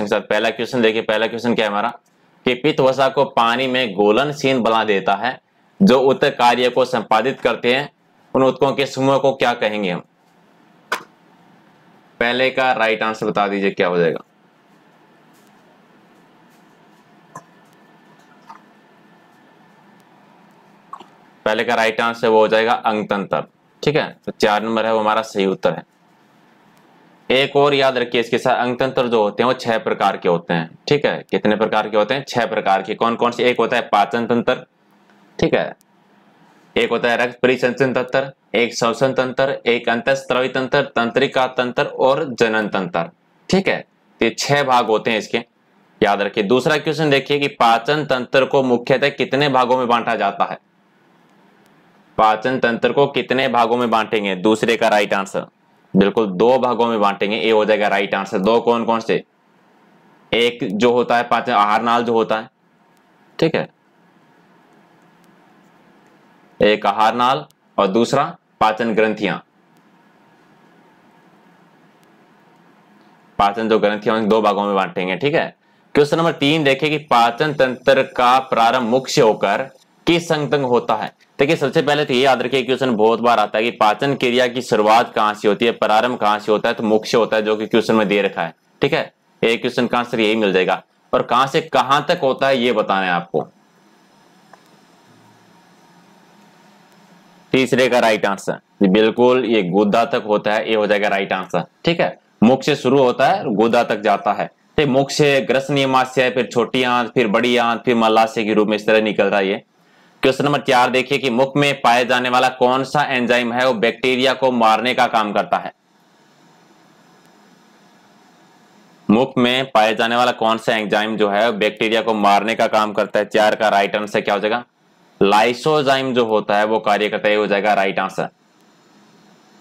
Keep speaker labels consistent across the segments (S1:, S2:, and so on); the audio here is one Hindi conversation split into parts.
S1: के साथ पहला क्वेश्चन देखिए, पहला क्वेश्चन क्या है हमारा? कि पित्त वसा को पानी में गोलनशीन बना देता है, जो उत्तर कार्य को संपादित करते हैं, उन उत्कों के समूह को क्या कहेंगे हम? पहले का राइट आंसर बता दीजिए, क्या हो जाएगा? पहले का राइट आंसर वो हो जाएगा अंगतंत्र। ठीक है? तो चार नंबर है, वो हमारा सही उत्तर है। एक और याद रखिए इसके साथ, अंगतंत्र जो होते हैं, वो छह प्रकार के होते हैं। ठीक है? कितने प्रकार के होते हैं? छह प्रकार के। कौन कौन से? एक होता है पाचन तंत्र ठीक है? एक होता है रक्त परिसंचन तंत्र एक श्वसन तंत्र एक अंतस्त्रवी तंत्र तंत्रिका तंत्र और जनन तंत्र ठीक है? तो ये छह भाग होते हैं इसके। याद रखिए। दूसरा क्वेश्चन देखिए कि पाचन तंत्र को मुख्यतः कितने भागों में बांटा जाता है? पाचन तंत्र को कितने भागों में बांटेंगे? दूसरे का राइट आंसर बिल्कुल दो भागों में बांटेंगे। ए हो जाएगा राइट आंसर दो कौन कौन से? एक जो होता है पाचन आहार नाल जो होता है। ठीक है? एक आहार नाल और दूसरा पाचन ग्रंथियाँ। पाचन जो ग्रंथियाँ दो भागों में बांटेंगे। ठीक है? क्वेश्चन नंबर तीन देखें कि पाचन तंत्र का प्रारंभ मुख्य होकर किस संग होता है? देखिए, सबसे पहले तो ये याद रखिए क्वेश्चन बहुत बार आता है कि पाचन क्रिया की शुरुआत कहाँ से होती है, प्रारंभ कहाँ से होता है तो मुख्य होता है, जो कि क्वेश्चन में दे रखा है। ठीक है? एक क्वेश्चन का आंसर यही मिल जाएगा। और कहाँ से कहाँ तक होता है, ये बताना है आपको। तीसरे का राइट आंसर। बिल्कुल, ये गुदा तक होता है, ये हो जाएगा राइट आंसर। ठीक है? मुख से शुरू होता है, गुदा तक जाता है। तो मुख से ग्रस नियमाशय फिर छोटी आंत, फिर बड़ी आंत, फिर मलाशय के रूप में इस तरह निकल रहा है क्वेश्चन नंबर चार, देखिए कि मुख में पाए जाने वाला कौन सा एंजाइम है, वो बैक्टीरिया को मारने का काम करता है। मुख में पाए जाने वाला कौन सा एंजाइम जो है बैक्टीरिया को मारने का काम करता है? चार का राइट आंसर क्या हो जाएगा? लाइसोजाइम जो होता है, वो कार्य करता है हो जाएगा राइट आंसर।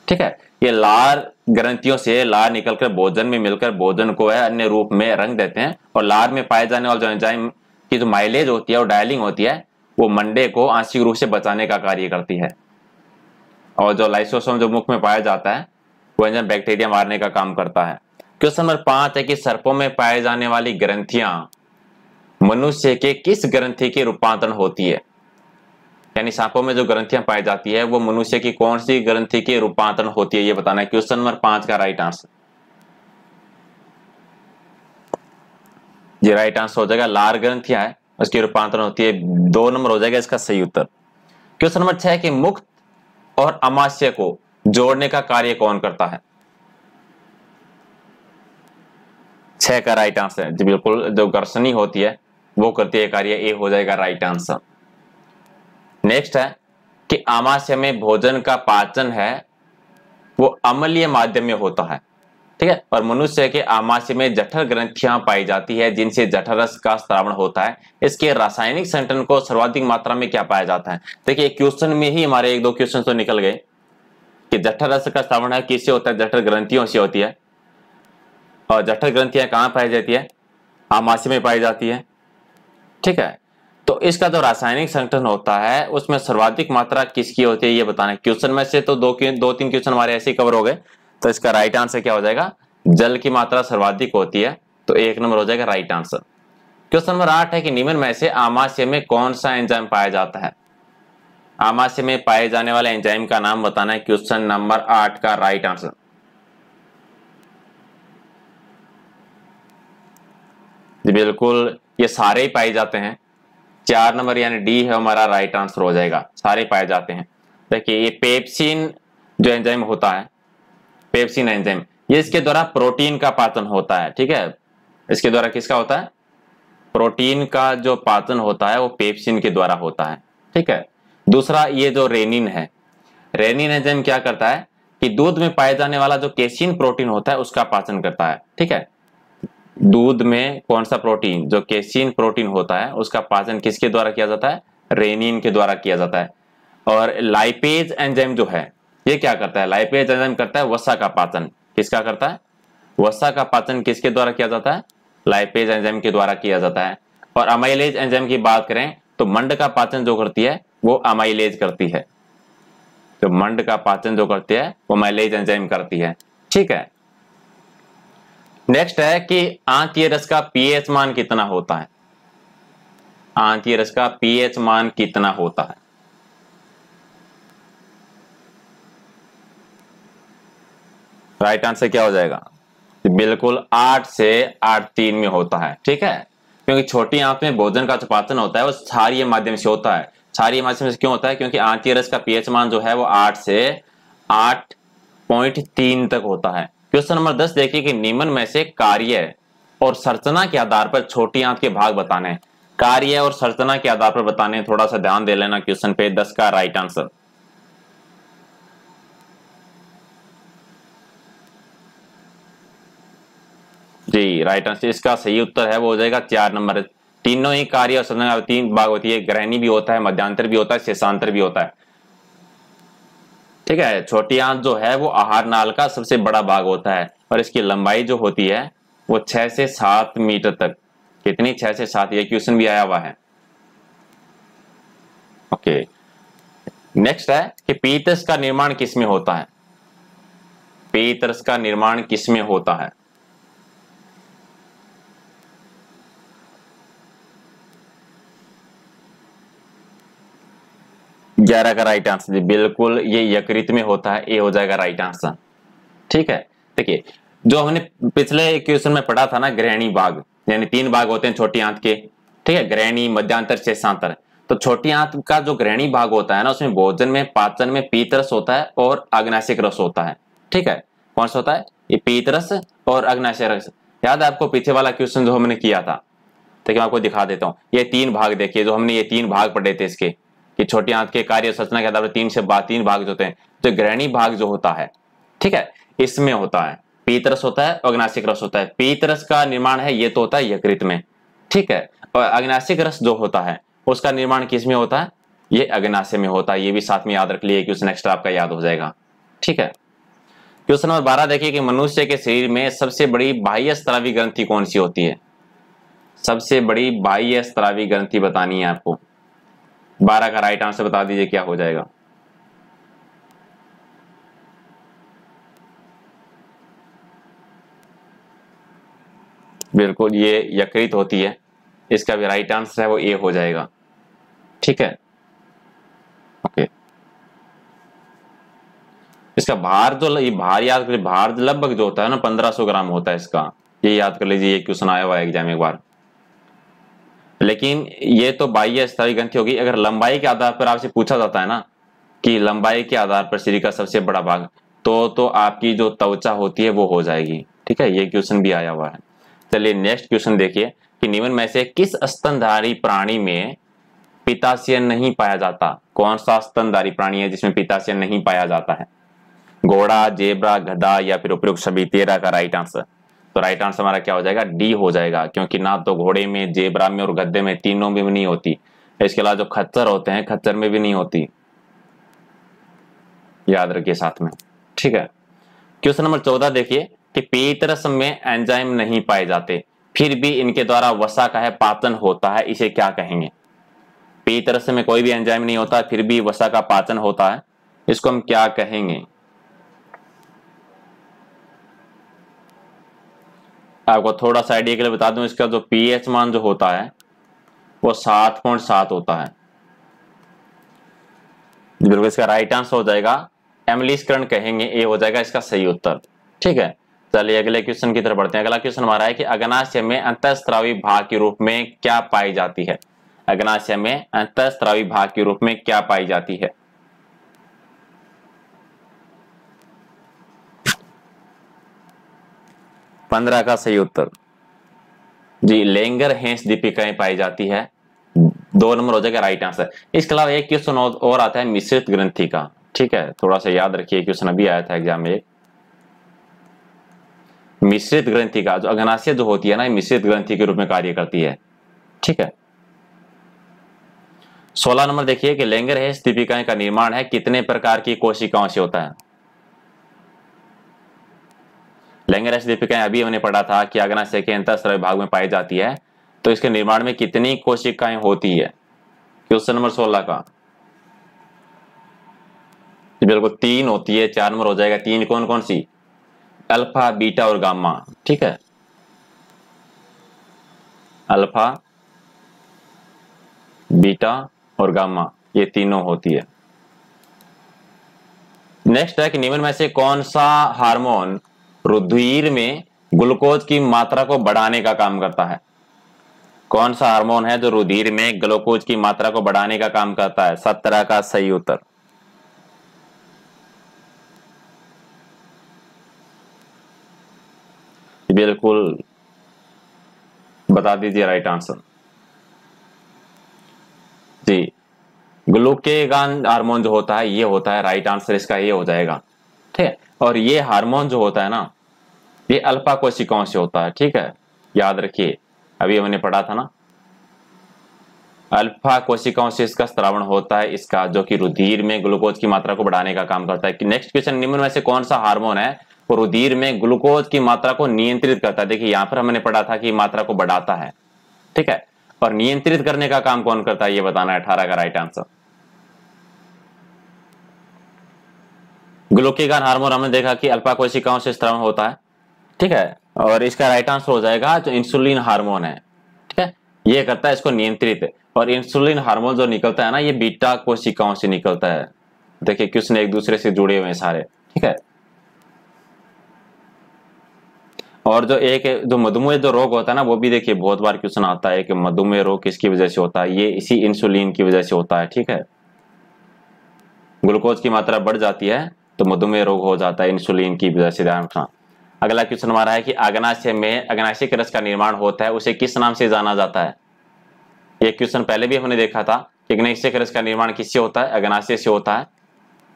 S1: ठीक है? ये लार ग्रंथियों से, लार निकलकर भोजन में मिलकर भोजन को है, अन्य रूप में रंग देते हैं। और लार में पाए जाने वाले जो एंजाइम की जो माइलेज होती है और डायलिंग होती है वो मंडे को आंशिक रूप से बचाने का कार्य करती है। और जो लाइसोसोम जो मुख में पाया जाता है, वो एंजाइम बैक्टीरिया मारने का काम करता है। क्वेश्चन नंबर पाँच है कि सर्पों में पाए जाने वाली ग्रंथियाँ मनुष्य के किस ग्रंथि की रूपांतरण होती है? यानी सांपों में जो ग्रंथियाँ पाई जाती है, वो मनुष्य की कौन सी ग्रंथि की रूपांतरण होती है, ये बताना है। क्वेश्चन नंबर पाँच का राइट आंसर ये राइट आंसर हो जाएगा, लार ग्रंथियाँ है। उसकी रूपांतरण होती है, दो नंबर हो जाएगा इसका सही उत्तर। क्वेश्चन नंबर छह कि मुक्त और अमाशय को जोड़ने का कार्य कौन करता है? छह का राइट आंसर जी, बिल्कुल, जो घर्षणी होती है, वो करती है कार्य, ए हो जाएगा राइट आंसर नेक्स्ट है कि आमाशय में भोजन का पाचन है, वो अमलीय माध्यम में होता है। ठीक है? और मनुष्य के आमाशय में जठर ग्रंथियाँ पाई जाती है, जिनसे जठर रस का श्रावण होता है। इसके रासायनिक संगठन को सर्वाधिक मात्रा में क्या पाया जाता है? देखिए क्वेश्चन में ही हमारे एक दो क्वेश्चन तो निकल गए कि जठर रस का श्रावण है, किससे होता है? जठर ग्रंथियों से होती है। और जठर ग्रंथियाँ कहाँ पाई जाती है? आमाशय में पाई जाती है। ठीक है? तो इसका जो रासायनिक संगठन होता है, उसमें सर्वाधिक मात्रा किसकी होती है, ये बताना क्वेश्चन में से तो दो दो तीन क्वेश्चन हमारे ऐसे कवर हो गए। तो इसका राइट आंसर क्या हो जाएगा? जल की मात्रा सर्वाधिक होती है तो एक नंबर हो जाएगा राइट आंसर क्वेश्चन नंबर आठ है कि निम्न में से आमाशय में कौन सा एंजाइम पाया जाता है? आमाशय में पाए जाने वाले एंजाइम का नाम बताना है क्वेश्चन नंबर आठ का राइट आंसर बिल्कुल, ये सारे ही पाए जाते हैं। चार नंबर यानी डी है हमारा राइट आंसर हो जाएगा। सारे पाए जाते हैं। देखिए, ये पेप्सिन जो एंजाइम होता है पेप्सिन एंजाइम ये इसके द्वारा प्रोटीन का पाचन होता है, ठीक है? इसके द्वारा किसका होता है? प्रोटीन का जो पाचन होता है, वो पेप्सिन के द्वारा होता है, ठीक है? दूसरा, ये जो रेनिन है, रेनिन एंजाइम क्या करता है कि दूध में पाए जाने वाला जो केसिन प्रोटीन होता है, उसका पाचन करता है, ठीक है? दूध में कौन सा प्रोटीन? जो केसिन प्रोटीन होता है, उसका पाचन किसके द्वारा किया जाता है? रेनिन के द्वारा किया जाता है। और लाइपेज एंजाइम जो है ये क्या करता है? लाइपेज एंजाइम करता है, वसा का पाचन। किसका करता है? वसा का पाचन किसके द्वारा किया जाता है? लाइपेज एंजाइम के द्वारा किया जाता है। और अमाइलेज एंजाइम की बात करें तो मंड का पाचन जो करती है, वो अमाइलेज करती है। तो मंड का पाचन जो करती है, वो माइलेज एंजाइम करती है। ठीक है? नेक्स्ट है कि आंतीय रस का पीएच मान कितना होता है? आंतीय रस का पीएच मान कितना होता है? राइट आंसर क्या हो जाएगा? बिल्कुल आठ से आठ तीन में होता है, ठीक है? क्योंकि छोटी आंत में भोजन का जो पाचन होता है, वो क्षारीय माध्यम से होता है। क्षारीय माध्यम से क्यों होता है? क्योंकि आंतीय रस का पीएच मान जो है वो आठ से आठ पॉइंट तीन तक होता है। क्वेश्चन नंबर दस, देखिए कि निम्न में से कार्य और संरचना के आधार पर छोटी आंत के भाग बताने। कार्य और संरचना के आधार पर बताने, थोड़ा सा ध्यान दे लेना क्वेश्चन पे दस का राइट आंसर जी राइट आंसर इसका सही उत्तर है, वो हो जाएगा चार नंबर। तीनों ही कार्य और संरचना तीन भाग होती है। ग्रहणी भी होता है, मध्यांतर भी होता है, शेषांतर भी होता है। ठीक है, छोटी आंत जो है, वो आहार नाल का सबसे बड़ा भाग होता है। और इसकी लंबाई जो होती है, वो छह से सात मीटर तक। कितनी? छह से सात। ये क्वेश्चन भी आया हुआ है। ओके नेक्स्ट है कि पीतस का निर्माण किसमें होता है? पीतरस का निर्माण किसमें होता है? ग्यारह का राइट आंसर जी। बिल्कुल ये यकृत में होता है ए हो जाएगा राइट आंसर ठीक है? देखिए, जो हमने पिछले क्वेश्चन में पढ़ा था ना ग्रहणी भाग यानी तीन भाग होते हैं छोटी आंत के। ठीक है? ग्रहणी मध्यांतर, शेषांतर। तो छोटी आंत का जो ग्रहणी भाग होता है ना, उसमें भोजन में, पाचन में पीत रस होता है और अग्नाशिक रस होता है। ठीक है? कौन सा होता है? ये पीत रस और अग्नाशिक रस। याद है आपको पीछे वाला क्वेश्चन जो हमने किया था? तो मैं आपको दिखा देता हूँ। ये तीन भाग देखिए, जो हमने ये तीन भाग पढ़े थे इसके। कि छोटी आंत के कार्य संरचना के आधार पर तीन से तीन भाग जो होते हैं तो ग्रहणी भाग जो होता है, ठीक है, इसमें होता है, पीतरस होता है अग्नाशिक रस होता है। पीतरस का निर्माण है, ये तो होता है यकृत में, ठीक है, और अग्नाशिक रस जो होता है, उसका निर्माण किसमें होता है? ये अग्नाशय में होता है, ये भी साथ में याद रख लिए क्वेश्चन नेक्स्ट आपका याद हो जाएगा, ठीक है। क्वेश्चन नंबर बारह, देखिए कि मनुष्य के शरीर में सबसे बड़ी बाह्य स्त्रावी ग्रंथि कौन सी होती है? सबसे बड़ी बाह्य स्त्रावी ग्रंथि बतानी है आपको। बारह का राइट आंसर बता दीजिए क्या हो जाएगा। बिल्कुल, ये यकृत होती है। इसका भी राइट आंसर है, वो ए हो जाएगा। ठीक है? ओके इसका भार जो ये भार याद कर, भार लगभग जो होता है ना, पंद्रह सौ ग्राम होता है इसका। ये याद कर लीजिए, ये क्वेश्चन आया हुआ है एग्ज़ाम एक बार। लेकिन ये तो बाह्य स्थायी ग्रंथि होगी। अगर लंबाई के आधार पर आपसे पूछा जाता है ना कि लंबाई के आधार पर शरीर का सबसे बड़ा भाग तो तो आपकी जो त्वचा होती है वो हो जाएगी। ठीक है? ये क्वेश्चन भी आया हुआ है। चलिए नेक्स्ट क्वेश्चन देखिए कि निम्न में से किस स्तनधारी प्राणी में पिताशयन नहीं पाया जाता? कौन सा स्तनधारी प्राणी है जिसमें पिताशयन नहीं पाया जाता है? घोड़ा, जेबरा, गधा या फिर उपयुक्त सभी? तेरह का राइट आंसर तो राइट आंसर हमारा क्या हो जाएगा? डी हो जाएगा, क्योंकि ना तो घोड़े में, जेबरा में और गद्दे में तीनों में भी नहीं होती। इसके अलावा जो खच्चर होते हैं, खच्चर में भी नहीं होती। याद रखिए साथ में। ठीक है? क्वेश्चन नंबर चौदह देखिए कि पीतरस में एंजाइम नहीं पाए जाते। फिर भी इनके द्वारा वसा का है, पाचन होता है, इसे क्या कहेंगे? पीतरस में कोई भी एंजाइम नहीं होता, फिर भी वसा का पाचन होता है। इसको हम क्या कहेंगे? आपको थोड़ा सा आइडिया के लिए बता दूँ, इसका जो पीएच मान जो होता है, वो सात पॉइंट सात होता है। बिल्कुल, इसका राइट आंसर हो जाएगा एमलिस्करण कहेंगे ए हो जाएगा इसका सही उत्तर। ठीक है? चलिए, अगले क्वेश्चन की तरफ़ बढ़ते हैं। अगला क्वेश्चन हमारा है कि अग्नाशय में अंतस्त्रावी भाग के रूप में क्या पाई जाती है? अग्नाशय में अंतस्त्रावी भाग के रूप में क्या पाई जाती है? पंद्रह का सही उत्तर। जी, लेंगर हेंस दीपिकाएँ पाई जाती है। दो नंबर हो जाएगा राइट आंसर इसके अलावा एक क्वेश्चन और आता है मिश्रित ग्रंथि का। ठीक है, थोड़ा सा याद रखिए क्वेश्चन अभी आया था एग्ज़ाम में। मिश्रित ग्रंथि का, जो अग्नाशय जो होती है ना मिश्रित ग्रंथि के रूप में कार्य करती है। ठीक है। सोलह नंबर देखिए कि लेंगर हेस दीपिकाएँ का निर्माण है, कितने प्रकार की कोशिकाओं से होता है? लैंगरस दीपिकाएँ अभी हमने पढ़ा था कि अग्नाशय के अंतस्त्र भाग में पाई जाती है। तो इसके निर्माण में कितनी कोशिकाएँ होती है? क्वेश्चन नंबर सोलह का। बिल्कुल, तीन होती है, चार नंबर हो जाएगा। तीन कौन कौन सी? अल्फ़ा, बीटा और गामा। ठीक है? अल्फ़ा, बीटा और गामा, ये तीनों होती है। नेक्स्ट है कि निम्न में से कौन सा हार्मोन रुधिर में ग्लूकोज की मात्रा को बढ़ाने का काम करता है। कौन सा हार्मोन है जो रुधिर में ग्लूकोज की मात्रा को बढ़ाने का काम करता है? सत्रह का सही उत्तर। बिल्कुल बता दीजिए राइट आंसर। जी, ग्लूकेगान हार्मोन जो होता है, ये होता है, राइट आंसर इसका ये हो जाएगा। ठीक है? और ये हार्मोन जो होता है ना ये अल्फ़ा कोशिकाओं से होता है, ठीक है? याद रखिए, अभी हमने पढ़ा था ना? अल्फ़ा कोशिकाओं से इसका स्त्रावण होता है, इसका, जो कि रुधिर में ग्लूकोज की मात्रा को बढ़ाने का काम करता है। नेक्स्ट क्वेश्चन निम्न में से कौन सा हार्मोन है वो रुधिर में ग्लूकोज की मात्रा को नियंत्रित करता है? देखिए, यहाँ पर हमने पढ़ा था कि मात्रा को बढ़ाता है, ठीक है? और नियंत्रित करने का काम कौन करता है, ये बताना है अठारह का राइट आंसर ग्लूकेगान हार्मोन, हमने देखा कि अल्फ़ा कोशिकाओं से स्त्राव होता है ठीक है? और इसका राइट आंसर हो जाएगा जो इंसुलिन हार्मोन है। ठीक है? ये करता है इसको नियंत्रित। और इंसुलिन हार्मोन जो निकलता है ना, ये बीटा कोशिकाओं से निकलता है। देखिए क्वेश्चन एक दूसरे से जुड़े हुए हैं सारे। ठीक है? और जो एक, जो मधुमेह जो रोग होता है ना, वो भी देखिए बहुत बार क्वेश्चन आता है कि मधुमेह रोग किसकी वजह से होता है, ये इसी इंसुलिन की वजह से होता है। ठीक है? ग्लूकोज की मात्रा बढ़ जाती है तो मधुमेह रोग हो जाता है इंसुलिन की वजह से, ध्यान रखना। अगला क्वेश्चन हमारा है कि अग्नाशय में अग्नाशय के रस का निर्माण होता है, उसे किस नाम से जाना जाता है? ये क्वेश्चन पहले भी हमने देखा था कि अग्नाशय के रस का निर्माण किससे होता है? अग्नाशय से होता है।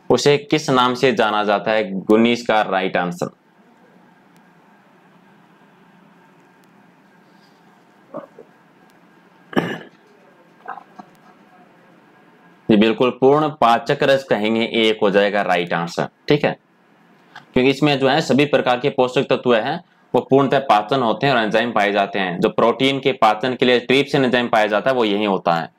S1: उसे किस नाम से जाना जाता है? गुन्नीस का राइट आंसर ये बिल्कुल पूर्ण पाचक रस कहेंगे, एक हो जाएगा राइट आंसर ठीक है? क्योंकि इसमें जो है सभी प्रकार के पोषक तत्व हैं, वो पूर्णतः पाचन होते हैं और एंजाइम पाए जाते हैं। जो प्रोटीन के पाचन के लिए ट्रिप्सिन एंजाइम पाया जाता है, वो यही होता है।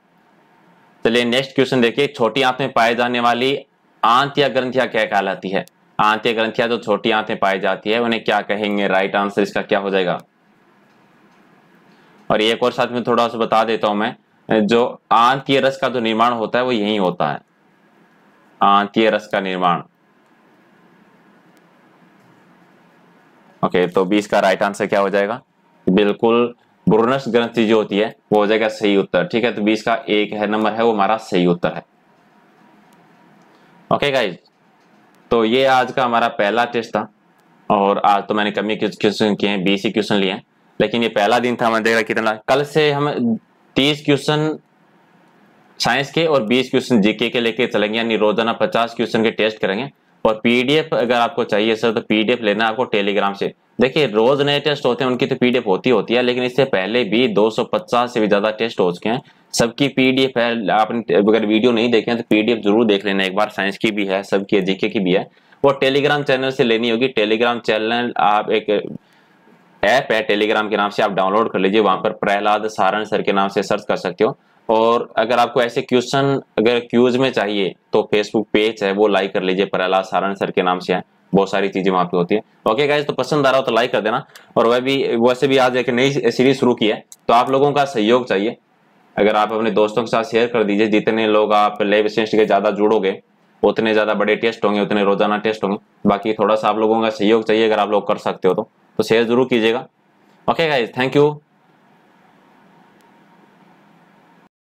S1: चलिए नेक्स्ट क्वेश्चन देखिए छोटी आंत में पाई जाने वाली आंत या ग्रंथिया क्या कहलाती है? आंत या ग्रंथिया जो छोटी आंत में पाई जाती है, उन्हें क्या कहेंगे? राइट आंसर इसका क्या हो जाएगा? और एक और साथ में थोड़ा सा बता देता हूँ मैं, जो आंतीय रस का जो निर्माण होता है, वो यही होता है। आंतीय रस का निर्माण। ओके तो बीस का राइट आंसर क्या हो जाएगा? बिल्कुल ब्रुनस ग्रंथि जो होती है, वो हो जाएगा सही उत्तर, ठीक है? तो बीस का एक है नंबर है, वो हमारा सही उत्तर है। ओके गाइज़ तो ये आज का हमारा पहला टेस्ट था, और आज तो मैंने कमी क्वेश्चन किए हैं बीस ही क्वेश्चन लिए हैं, लेकिन ये पहला दिन था मैं देखा कितना। कल से हम तीस क्वेश्चन साइंस के और बीस क्वेश्चन जीके के लेके चलेंगे, यानी रोज़ाना पचास क्वेश्चन के टेस्ट करेंगे। और पीडीएफ अगर आपको चाहिए सर तो पीडीएफ लेना आपको टेलीग्राम से। देखिए, रोज नए टेस्ट होते हैं, उनकी तो पीडीएफ होती होती है, लेकिन इससे पहले भी 250 से भी ज़्यादा टेस्ट हो चुके हैं। सबकी पीडीएफ है, आपने अगर वीडियो नहीं देखे तो पीडीएफ ज़रूर देख लेना, एक बार साइंस की भी है, सबकी जीके की भी है। वो टेलीग्राम चैनल से लेनी होगी टेलीग्राम चैनल आप एक ऐप है टेलीग्राम के नाम से आप डाउनलोड कर लीजिए, वहाँ पर प्रहलाद सारण सर के नाम से सर्च कर सकते हो। और अगर आपको ऐसे क्वेश्चन अगर क्यूज में चाहिए तो फेसबुक पेज है, वो लाइक कर लीजिए, प्रहलाद सारण सर के नाम से है, बहुत सारी चीज़ें वहाँ पे होती है। ओके गाइज़ तो पसंद आ रहा हो तो लाइक कर देना, और वह भी, वैसे भी आज एक नई सीरीज़ शुरू की है तो आप लोगों का सहयोग चाहिए। अगर आप अपने दोस्तों के साथ शेयर कर दीजिए, जितने लोग आप लेब असिस्ट के ज़्यादा जुड़ोगे, उतने ज़्यादा बड़े टेस्ट होंगे, उतने रोज़ाना टेस्ट होंगे, बाकी थोड़ा सा आप लोगों का सहयोग चाहिए, अगर आप लोग कर सकते हो तो। तो शेयर ज़रूर कीजिएगा। Okay guys thank you